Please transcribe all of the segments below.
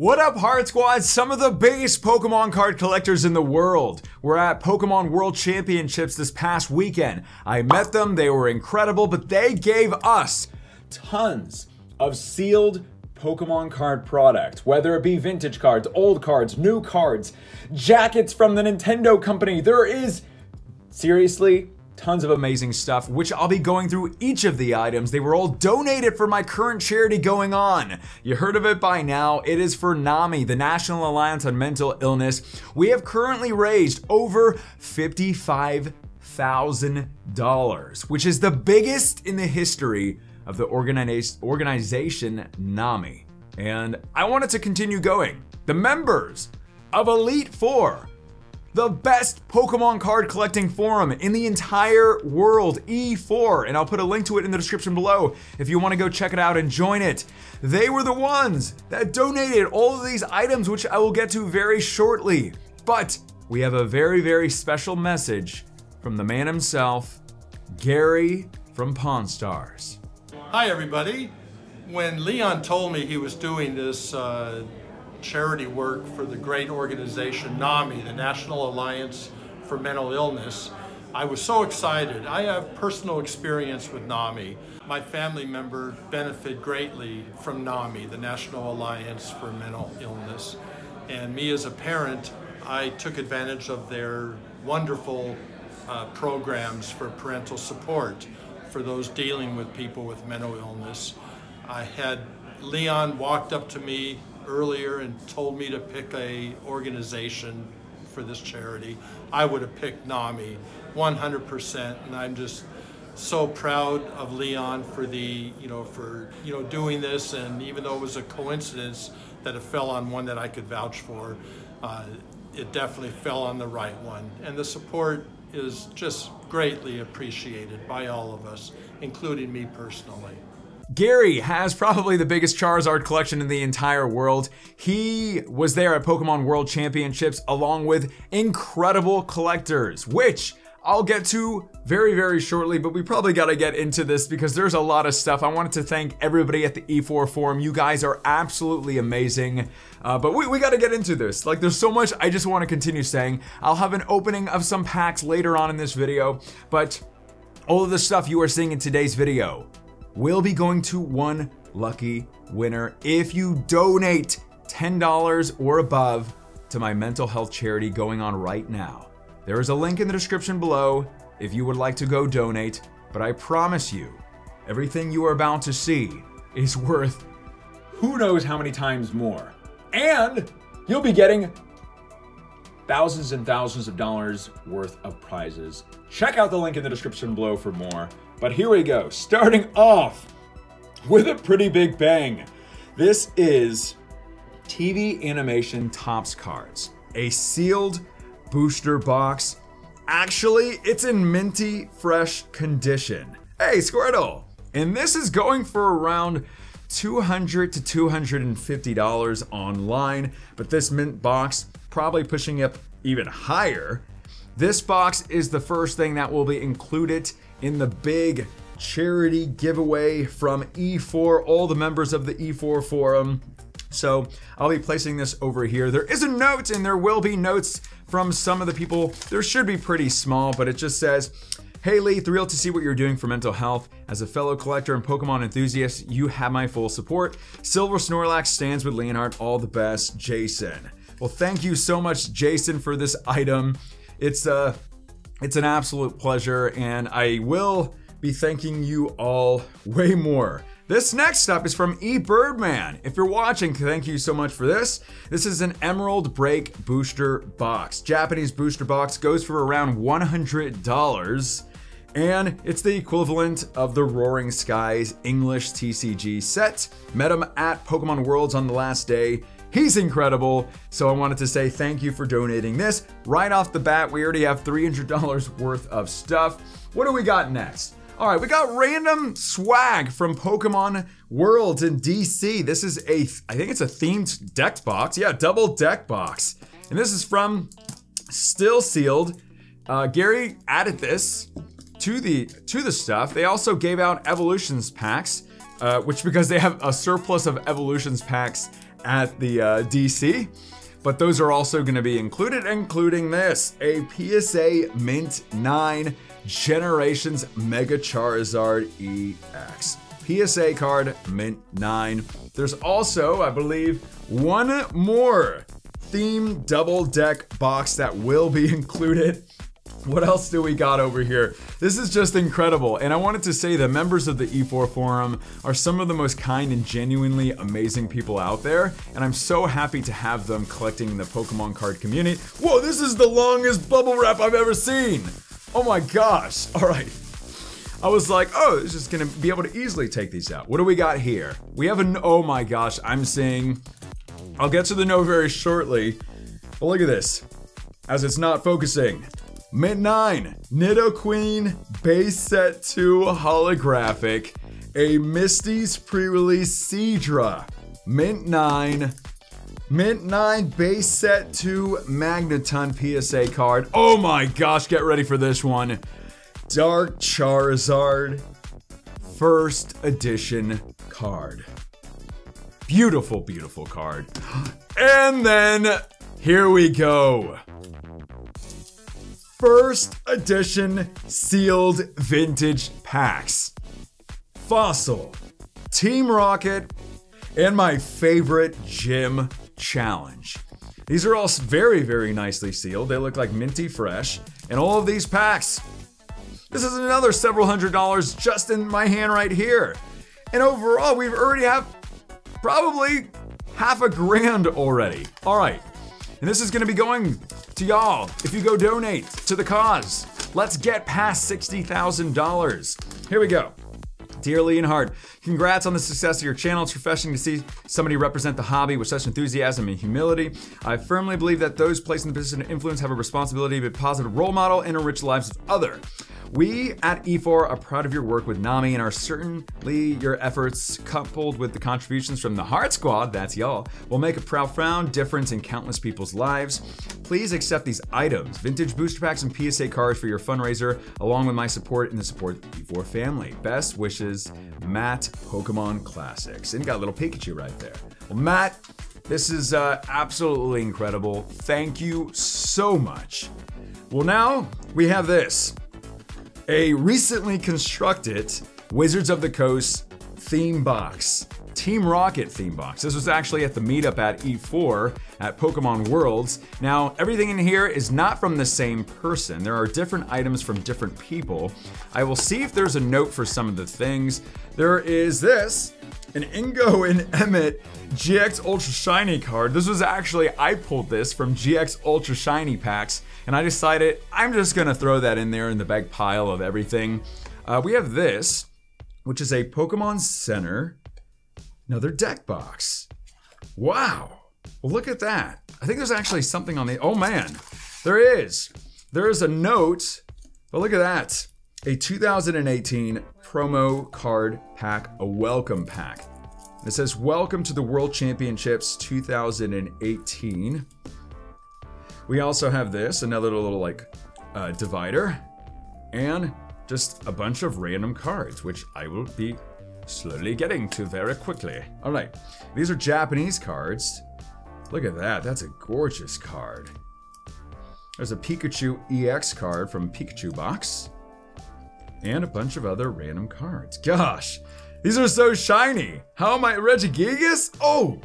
What up, Hart Squad? Some of the biggest Pokemon card collectors in the world were at Pokemon World Championships this past weekend. I met them, they were incredible, but they gave us tons of sealed Pokemon card product, whether it be vintage cards, old cards, new cards, jackets from the Nintendo company. There is seriously tons of amazing stuff, which I'll be going through each of the items. They were all donated for my current charity going on. You heard of it by now. It is for NAMI, the National Alliance on Mental Illness. We have currently raised over $55,000, which is the biggest in the history of the organi- organization NAMI. And I wanted to continue going. The members of Elite Four the best Pokemon card collecting forum in the entire world, E4. And I'll put a link to it in the description below if you want to go check it out and join it. They were the ones that donated all of these items, which I will get to very shortly. But we have a very, very special message from the man himself, Gary from Pawn Stars. Hi, everybody. When Leon told me he was doing this uh, charity work for the great organization NAMI, the National Alliance for Mental Illness. I was so excited. I have personal experience with NAMI. My family member benefited greatly from NAMI, the National Alliance for Mental Illness. And me as a parent, I took advantage of their wonderful uh, programs for parental support for those dealing with people with mental illness. I had Leon walked up to me earlier and told me to pick a organization for this charity, I would have picked NAMI 100%. And I'm just so proud of Leon for the, you know, for, you know, doing this. And even though it was a coincidence that it fell on one that I could vouch for, uh, it definitely fell on the right one. And the support is just greatly appreciated by all of us, including me personally. Gary has probably the biggest Charizard collection in the entire world. He was there at Pokemon World Championships along with incredible collectors, which I'll get to very, very shortly, but we probably got to get into this because there's a lot of stuff. I wanted to thank everybody at the E4 forum. You guys are absolutely amazing. Uh, but we, we got to get into this. Like, there's so much I just want to continue saying. I'll have an opening of some packs later on in this video, but all of the stuff you are seeing in today's video will be going to one lucky winner if you donate $10 or above to my mental health charity going on right now. There is a link in the description below if you would like to go donate, but I promise you, everything you are about to see is worth who knows how many times more. And you'll be getting thousands and thousands of dollars worth of prizes. Check out the link in the description below for more. But here we go, starting off with a pretty big bang. This is TV Animation Topps Cards, a sealed booster box. Actually, it's in minty fresh condition. Hey, Squirtle! And this is going for around 200 to $250 online, but this mint box probably pushing up even higher. This box is the first thing that will be included in the big charity giveaway from E4, all the members of the E4 forum. So I'll be placing this over here. There is a note and there will be notes from some of the people. There should be pretty small, but it just says, Hey Lee, thrilled to see what you're doing for mental health. As a fellow collector and Pokemon enthusiast, you have my full support. Silver Snorlax stands with Leonhart. All the best, Jason. Well, thank you so much, Jason, for this item. It's uh it's an absolute pleasure, and I will be thanking you all way more. This next up is from E Birdman. If you're watching, thank you so much for this. This is an Emerald Break booster box. Japanese booster box goes for around $100 and it's the equivalent of the Roaring Skies English TCG set. Met him at Pokemon Worlds on the last day. He's incredible. So I wanted to say thank you for donating this. Right off the bat, we already have $300 worth of stuff. What do we got next? All right, we got random swag from Pokemon Worlds in DC. This is a, I think it's a themed deck box. Yeah, double deck box. And this is from Still Sealed. Uh, Gary added this to the to the stuff. They also gave out Evolutions packs, uh, which because they have a surplus of Evolutions packs at the uh, DC. But those are also going to be included, including this a PSA Mint 9 Generations Mega Charizard EX. PSA card, Mint 9. There's also, I believe, one more theme double deck box that will be included. What else do we got over here? This is just incredible. And I wanted to say that members of the E4 forum are some of the most kind and genuinely amazing people out there. And I'm so happy to have them collecting the Pokemon card community. Whoa, this is the longest bubble wrap I've ever seen. Oh my gosh. All right. I was like, oh, it's just gonna be able to easily take these out. What do we got here? We have an, oh my gosh, I'm seeing, I'll get to the no very shortly. But look at this, as it's not focusing. Mint 9, Nidoqueen Base Set 2 Holographic, a Misty's pre-release Seadra, Mint 9, Mint 9 Base Set 2 Magneton PSA card. Oh my gosh, get ready for this one. Dark Charizard First Edition card. Beautiful, beautiful card. And then here we go. First Edition sealed vintage packs. Fossil, Team Rocket, and my favorite Gym Challenge. These are all very, very nicely sealed. They look like minty fresh. And all of these packs this is another several hundred dollars just in my hand right here. And overall, we've already have probably half a grand already. All right. And this is going to be going to y'all if you go donate to the cause. Let's get past $60,000. Here we go. Dear Leonhart, congrats on the success of your channel. It's refreshing to see somebody represent the hobby with such enthusiasm and humility. I firmly believe that those placed in the position of influence have a responsibility to be a positive role model and enrich the lives of others. We at E4 are proud of your work with Nami and are certainly your efforts, coupled with the contributions from the Hart Squad, that's y'all, will make a profound difference in countless people's lives. Please accept these items vintage booster packs and PSA cards for your fundraiser, along with my support and the support of the E4 family. Best wishes, Matt Pokemon Classics. And you got a little Pikachu right there. Well, Matt, this is uh, absolutely incredible. Thank you so much. Well, now we have this a recently constructed Wizards of the Coast theme box. Team Rocket theme box. This was actually at the meetup at E4 at Pokemon Worlds. Now, everything in here is not from the same person. There are different items from different people. I will see if there's a note for some of the things. There is this, an Ingo and Emmet GX Ultra Shiny card. This was actually, I pulled this from GX Ultra Shiny packs, and I decided I'm just gonna throw that in there in the big pile of everything. Uh, we have this, which is a Pokemon Center, another deck box. Wow, well, look at that. I think there's actually something on the, oh man, there is. There is a note, but look at that. A 2018 promo card pack, a welcome pack. It says, Welcome to the World Championships 2018. We also have this, another little like uh, divider, and just a bunch of random cards, which I will be slowly getting to very quickly. All right, these are Japanese cards. Look at that, that's a gorgeous card. There's a Pikachu EX card from Pikachu Box, and a bunch of other random cards. Gosh, these are so shiny. How am I, Regigigas? Oh,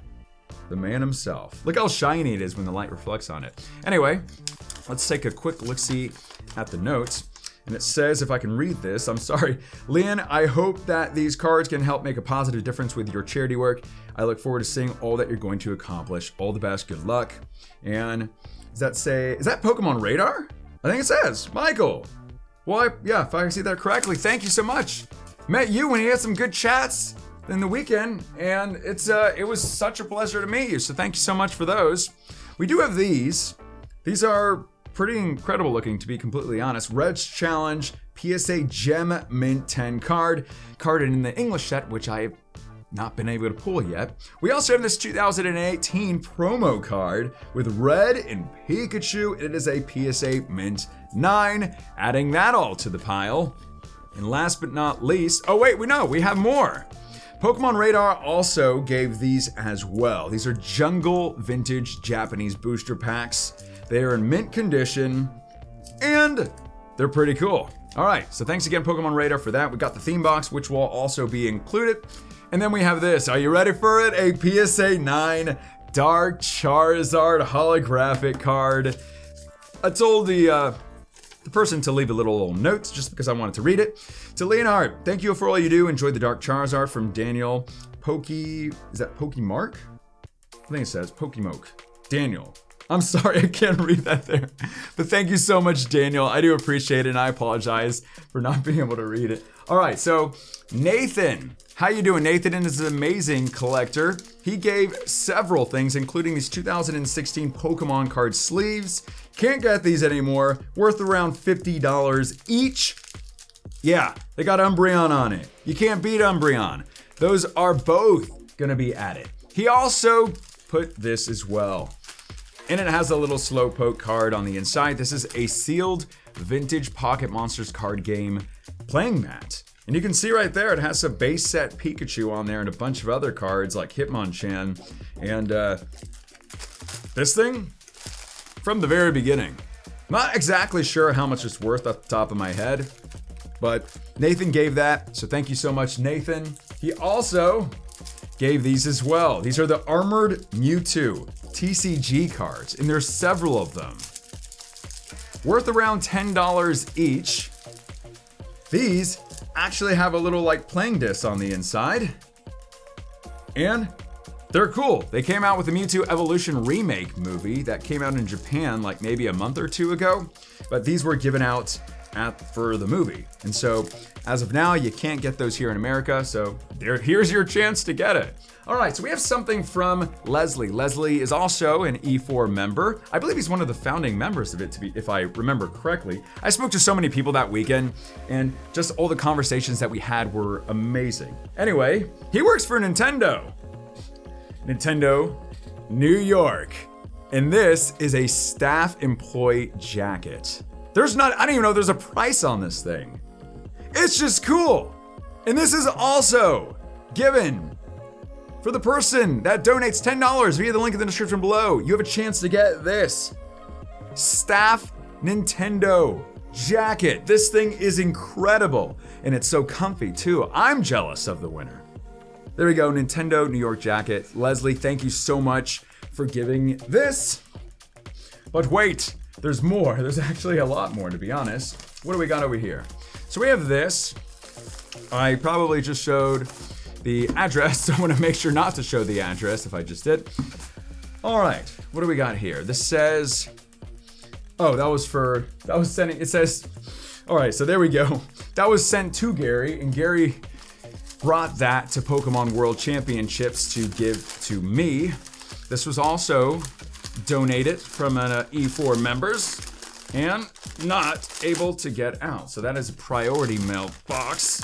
the man himself. Look how shiny it is when the light reflects on it. Anyway, let's take a quick look-see at the notes. And it says, if I can read this, I'm sorry. Leon, I hope that these cards can help make a positive difference with your charity work. I look forward to seeing all that you're going to accomplish. All the best, good luck. And does that say, is that Pokemon Radar? I think it says, Michael. Well, I, yeah, if I see that correctly, thank you so much met you when he had some good chats in the weekend, and it's uh, it was such a pleasure to meet you. So thank you so much for those. We do have these. These are pretty incredible looking, to be completely honest. Red's Challenge PSA Gem Mint 10 card, carded in the English set, which I have not been able to pull yet. We also have this 2018 promo card with Red and Pikachu. It is a PSA Mint 9, adding that all to the pile. And last but not least, oh wait, we know, we have more. Pokemon Radar also gave these as well. These are Jungle Vintage Japanese booster packs. They are in mint condition and they're pretty cool. All right, so thanks again, Pokemon Radar, for that. We got the theme box, which will also be included. And then we have this. Are you ready for it? A PSA 9 Dark Charizard holographic card. I told the uh, the person to leave a little, little note just because I wanted to read it. To Leonhart, thank you for all you do. Enjoy the Dark Charizard from Daniel Pokey. Is that Pokey Mark? I think it says Pokemoke. Daniel. I'm sorry, I can't read that there. But thank you so much, Daniel. I do appreciate it, and I apologize for not being able to read it. All right, so Nathan. How you doing? Nathan is an amazing collector. He gave several things, including these 2016 Pokemon card sleeves. Can't get these anymore. Worth around $50 each. Yeah, they got Umbreon on it. You can't beat Umbreon. Those are both gonna be added. He also put this as well. And it has a little Slowpoke card on the inside. This is a sealed vintage Pocket Monsters card game playing mat. And you can see right there, it has a base set Pikachu on there and a bunch of other cards like Hitmonchan. And uh, this thing, from the very beginning, not exactly sure how much it's worth off the top of my head, but Nathan gave that, so thank you so much, Nathan. He also gave these as well. These are the Armored Mewtwo TCG cards, and there's several of them. Worth around $10 each. These actually have a little like playing disc on the inside. And they're cool. They came out with the Mewtwo Evolution remake movie that came out in Japan like maybe a month or two ago, but these were given out at for the movie. And so as of now, you can't get those here in America, so there here's your chance to get it. All right, so we have something from Leslie. Leslie is also an E4 member. I believe he's one of the founding members of it, to be, if I remember correctly. I spoke to so many people that weekend, and just all the conversations that we had were amazing. Anyway, he works for Nintendo. Nintendo, New York. And this is a staff employee jacket. There's not, I don't even know there's a price on this thing. It's just cool. And this is also given for the person that donates $10 via the link in the description below, you have a chance to get this Staff Nintendo jacket. This thing is incredible and it's so comfy too. I'm jealous of the winner. There we go, Nintendo New York jacket. Leslie, thank you so much for giving this. But wait, there's more. There's actually a lot more, to be honest. What do we got over here? So we have this. I probably just showed the address, so I want to make sure not to show the address if I just did. All right, what do we got here? This says, oh, that was for, that was sending, it says, all right, so there we go. That was sent to Gary, and Gary brought that to Pokemon World Championships to give to me. This was also donated from an uh, E4 members and not able to get out. So that is a priority mail box.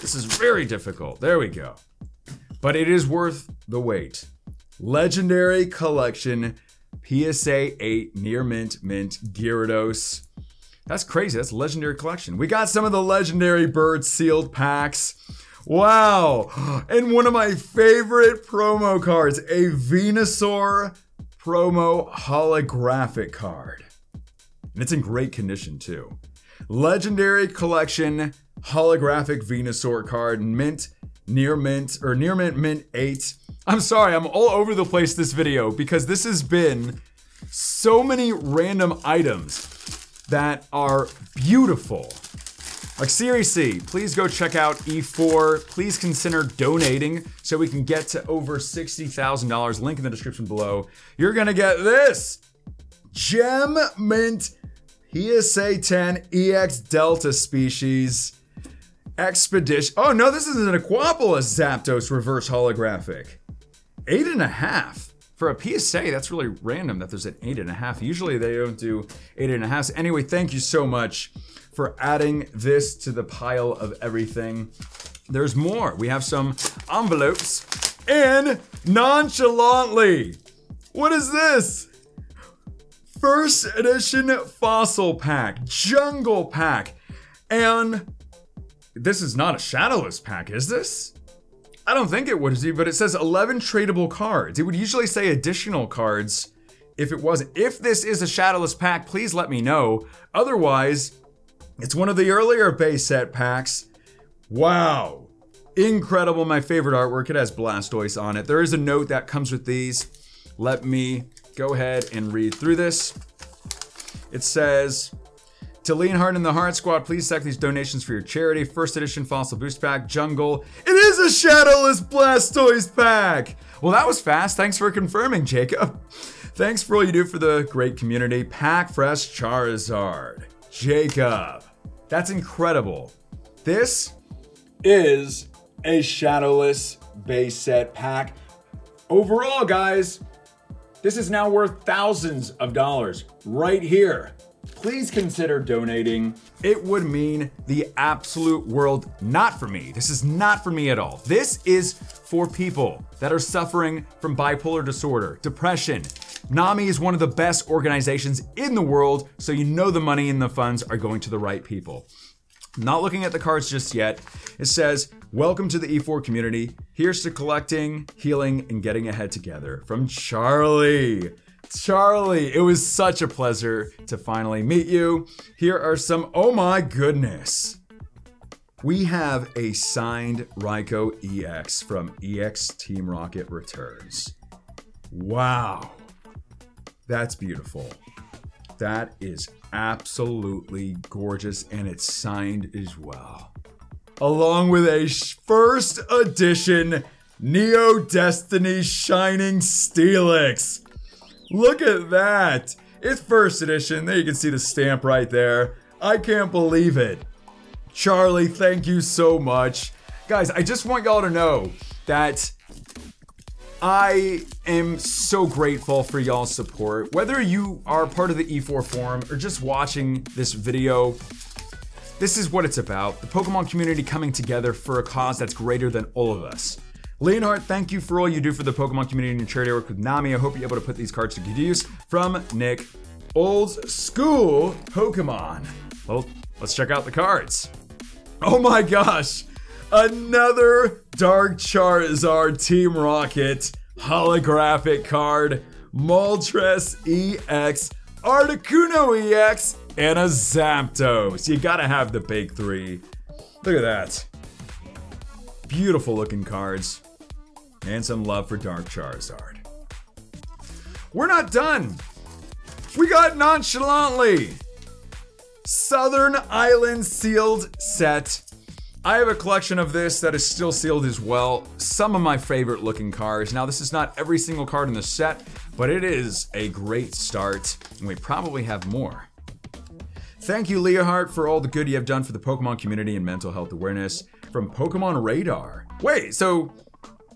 This is very difficult. There we go. But it is worth the wait. Legendary Collection PSA 8 Near Mint Mint Gyarados. That's crazy. That's Legendary Collection. We got some of the Legendary Bird sealed packs. Wow. And one of my favorite promo cards, a Venusaur promo holographic card. And it's in great condition too. Legendary Collection holographic Venusaur card, mint, near mint, or near mint, mint 8. I'm sorry, I'm all over the place this video because this has been so many random items that are beautiful. Like seriously, please go check out E4. Please consider donating so we can get to over $60,000. Link in the description below. You're gonna get this Gem Mint PSA 10 EX Delta species. Expedition. Oh no, this is an Aquapolis Zapdos reverse holographic. Eight and a half. For a PSA, that's really random that there's an eight and a half. Usually they don't do eight and a half. Anyway, thank you so much for adding this to the pile of everything. There's more. We have some envelopes and nonchalantly. What is this? First edition fossil pack, jungle pack, and this is not a shadowless pack, is this? I don't think it would, be, but it says 11 tradable cards. It would usually say additional cards if it wasn't. If this is a Shadowless pack, please let me know. Otherwise, it's one of the earlier base set packs. Wow. Incredible, my favorite artwork. It has Blastoise on it. There is a note that comes with these. Let me go ahead and read through this. It says, to Leonhart and the Hart Squad, please stack these donations for your charity. First edition Fossil Boost Pack, Jungle. It is a Shadowless Blastoise pack! Well, that was fast. Thanks for confirming, Jacob. Thanks for all you do for the great community. Pack Fresh Charizard. Jacob. That's incredible. This is a Shadowless base set pack. Overall, guys, this is now worth thousands of dollars right here. Please consider donating. It would mean the absolute world. Not for me. This is not for me at all. This is for people that are suffering from bipolar disorder, depression. NAMI is one of the best organizations in the world, so you know the money and the funds are going to the right people. Not looking at the cards just yet. It says, Welcome to the E4 community. Here's to collecting, healing, and getting ahead together. From Charlie. Charlie, it was such a pleasure to finally meet you. Here are some, oh my goodness. We have a signed Raikou EX from EX Team Rocket Returns. Wow. That's beautiful. That is absolutely gorgeous and it's signed as well. Along with a first edition Neo Destiny Shining Steelix. Look at that. It's first edition. There you can see the stamp right there. I can't believe it. Charlie, thank you so much. Guys, I just want y'all to know that I am so grateful for y'all's support. Whether you are part of the E4 forum or just watching this video, this is what it's about. The Pokemon community coming together for a cause that's greater than all of us. Leonhart, thank you for all you do for the Pokemon community and your charity work with Nami. I hope you're able to put these cards to good use. From Nick, old school Pokemon. Well, let's check out the cards. Oh my gosh! Another Dark Charizard Team Rocket holographic card, Moltres EX, Articuno EX, and a Zapdos. You gotta have the big three. Look at that. Beautiful looking cards. And some love for Dark Charizard. We're not done. We got Nonchalantly. Southern Island sealed set I have a collection of this that is still sealed as well. Some of my favorite looking cards. Now, this is not every single card in the set, but it is a great start, and we probably have more. Thank you, Leahart, for all the good you have done for the Pokemon community and mental health awareness from Pokemon Radar. Wait, so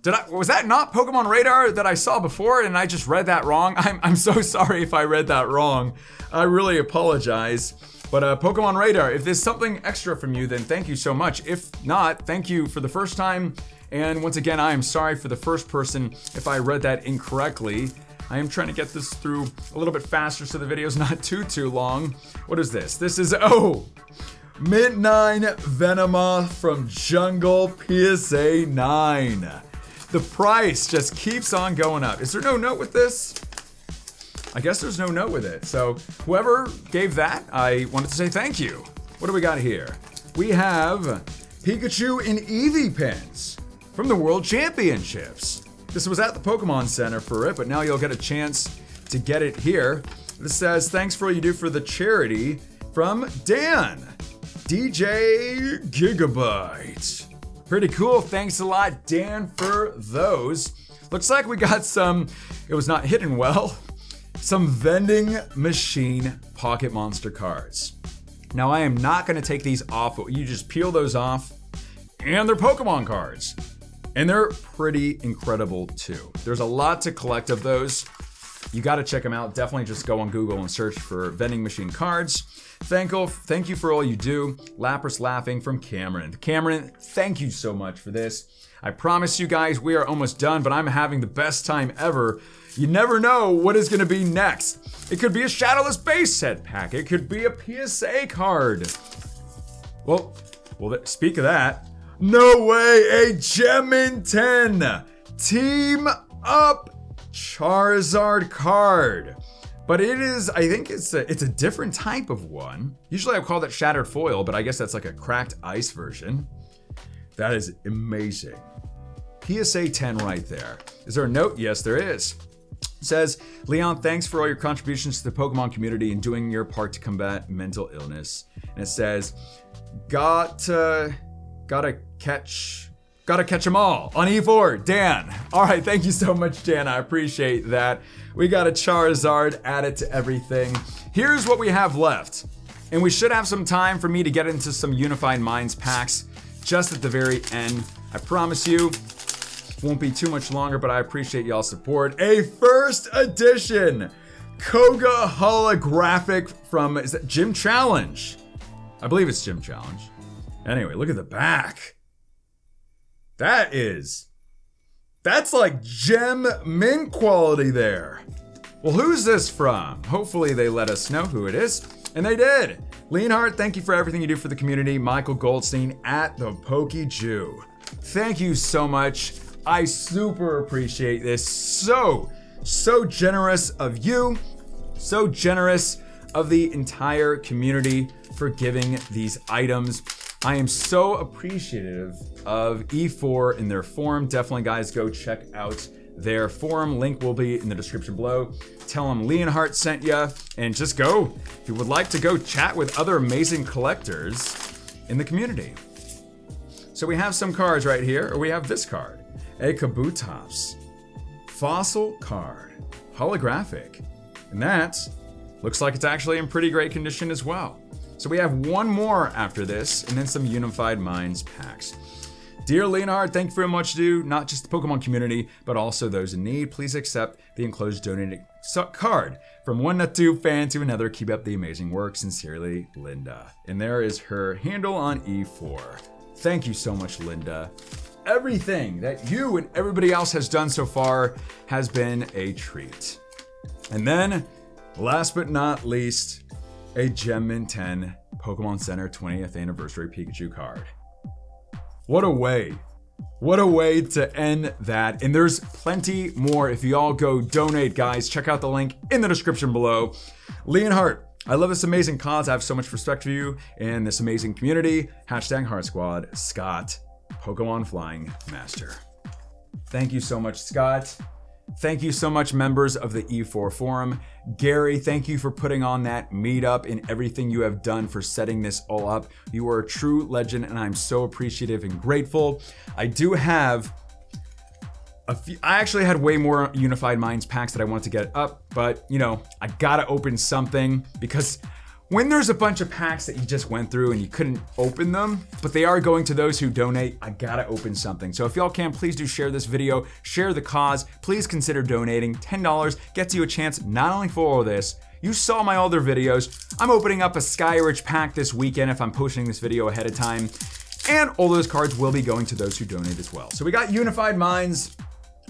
did I was that not Pokemon Radar that I saw before and I just read that wrong? I'm I'm so sorry if I read that wrong. I really apologize. But uh, Pokemon Radar, if there's something extra from you, then thank you so much. If not, thank you for the first time. And once again, I am sorry for the first person if I read that incorrectly. I am trying to get this through a little bit faster so the video's not too, too long. What is this? This is, oh, 9 Venomoth from Jungle PSA 9. The price just keeps on going up. Is there no note with this? I guess there's no note with it. So whoever gave that, I wanted to say thank you. What do we got here? We have Pikachu in Eevee pins from the World Championships. This was at the Pokemon Center for it, but now you'll get a chance to get it here. This says, thanks for all you do for the charity from Dan, DJ Gigabyte. Pretty cool. Thanks a lot, Dan, for those. Looks like we got some, it was not hidden well, some vending machine Pocket Monster cards. Now, I am not going to take these off, you just peel those off, and they're Pokemon cards. And they're pretty incredible too. There's a lot to collect of those. You got to check them out. Definitely just go on Google and search for vending machine cards. Thank you, thank you for all you do. Lapras laughing from Cameron. Cameron, thank you so much for this. I promise you guys we are almost done, but I'm having the best time ever you never know what is going to be next. It could be a Shadowless base set pack. It could be a PSA card. Well, well, speak of that. No way, a gem mint 10. Team up Charizard card. But it is, I think it's a, it's a different type of one. Usually I call that shattered foil, but I guess that's like a cracked ice version. That is amazing. PSA 10 right there. Is there a note? Yes, there is. It says, Leon, thanks for all your contributions to the Pokemon community and doing your part to combat mental illness. And it says, got, uh, gotta catch, gotta catch them all on E4, Dan. All right, thank you so much, Dan. I appreciate that. We got a Charizard added to everything. Here's what we have left. And we should have some time for me to get into some Unified Minds packs just at the very end. I promise you, won't be too much longer, but I appreciate y'all's support. A first edition Koga holographic from is that Gym Challenge? I believe it's Gym Challenge. Anyway, look at the back. That is that's like gem mint quality there. Well, who's this from? Hopefully they let us know who it is. And they did. Leonhart, thank you for everything you do for the community. Michael Goldstein at the Pokey Jew. Thank you so much. I super appreciate this. So, so generous of you, so generous of the entire community for giving these items. I am so appreciative of E4 in their forum. Definitely, guys, go check out their forum. Link will be in the description below. Tell them Leonhart sent you, and just go. If you would like to go chat with other amazing collectors in the community. So we have some cards right here, or we have this card a Kabutops. Fossil card. Holographic. And that looks like it's actually in pretty great condition as well. So we have one more after this, and then some Unified Minds packs. Dear Leonard, thank you very much, dude. Not just the Pokemon community, but also those in need. Please accept the enclosed donated card from one Natu fan to another. Keep up the amazing work. Sincerely, Linda. And there is her handle on E4. Thank you so much, Linda everything that you and everybody else has done so far has been a treat. And then, last but not least, a Gem Mint 10 Pokemon Center 20th Anniversary Pikachu card. What a way. What a way to end that. And there's plenty more if you all go donate, guys. Check out the link in the description below. Leonhart, I love this amazing cause. I have so much respect for you and this amazing community. Hashtag Hart Squad, Scott. Pokemon Flying Master. Thank you so much, Scott. Thank you so much, members of the E4 Forum. Gary, thank you for putting on that meetup and everything you have done for setting this all up. You are a true legend, and I'm so appreciative and grateful. I do have a few, I actually had way more Unified Minds packs that I wanted to get up, but you know, I gotta open something because when there's a bunch of packs that you just went through and you couldn't open them, but they are going to those who donate, I gotta open something. So if y'all can, please do share this video, share the cause, please consider donating. $10 gets you a chance not only for all this, you saw my other videos. I'm opening up a Skyridge pack this weekend if I'm posting this video ahead of time. And all those cards will be going to those who donate as well. So we got Unified Minds.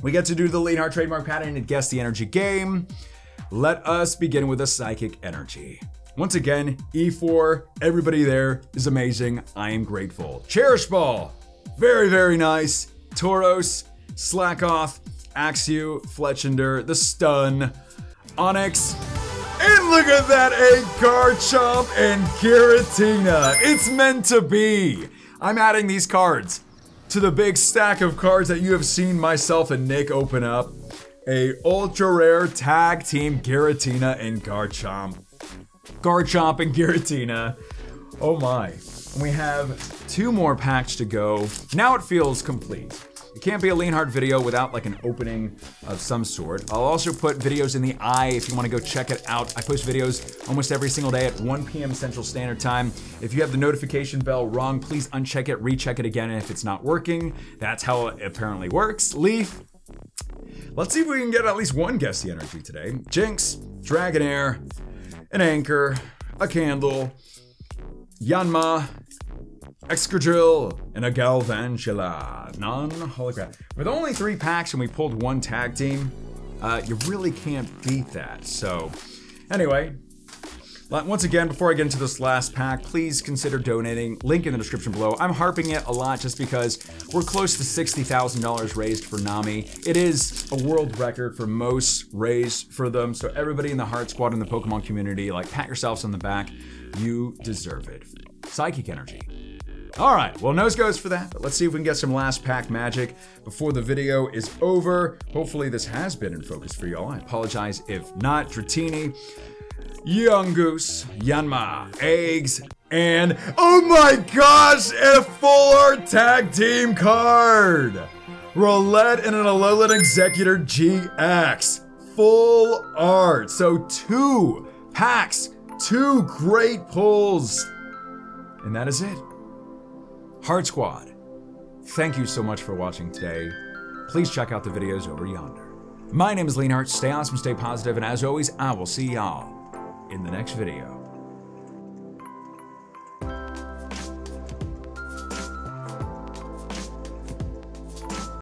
We get to do the Leonhart trademark pattern and guess the energy game. Let us begin with a Psychic Energy. Once again, E4, everybody there is amazing. I am grateful. Cherish Ball, very, very nice. Tauros, Slakoth, Axew, Fletchinder, The Stun, Onix, and look at that, a Garchomp and Giratina. It's meant to be. I'm adding these cards to the big stack of cards that you have seen myself and Nick open up. A ultra rare tag team Giratina and Garchomp. Garchomp and Giratina. Oh my. And we have two more packs to go. Now it feels complete. It can't be a Leonhart video without like an opening of some sort. I'll also put videos in the eye if you want to go check it out. I post videos almost every single day at 1 p.m. Central Standard Time. If you have the notification bell wrong, please uncheck it, recheck it again if it's not working. That's how it apparently works. Leaf, let's see if we can get at least one guess the energy today. Jynx, Dragonair, an anchor, a candle, Yanma, Excadrill, and a Galvantula. Non-holographic. With only three packs and we pulled one tag team, uh, you really can't beat that. So, anyway, Once again, before I get into this last pack, please consider donating. Link in the description below. I'm harping it a lot just because we're close to $60,000 raised for Nami. It is a world record for most raised for them. So everybody in the Hart Squad in the Pokemon community, like pat yourselves on the back. You deserve it. Psychic energy. All right, well, nose goes for that, but let's see if we can get some last pack magic before the video is over. Hopefully, this has been in focus for y'all. I apologize if not. Dratini, Yungoos, Yanma, Eggs, and oh my gosh, a full art tag team card! Rowlet and an Alolan Exeggutor GX. Full art. So two packs, two great pulls. And that is it. Hart Squad, thank you so much for watching today. Please check out the videos over yonder. My name is Leonhart. Stay awesome, stay positive, and as always, I will see y'all in the next video.